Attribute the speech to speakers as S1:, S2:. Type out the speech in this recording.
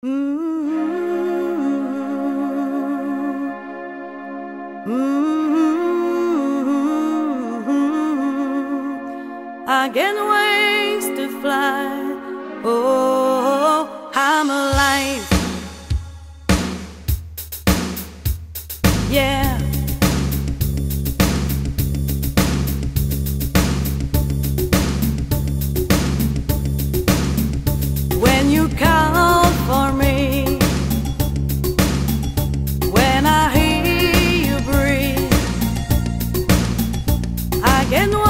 S1: Mm-hmm. I get ways to fly. Oh, I'm alive. Yeah. que no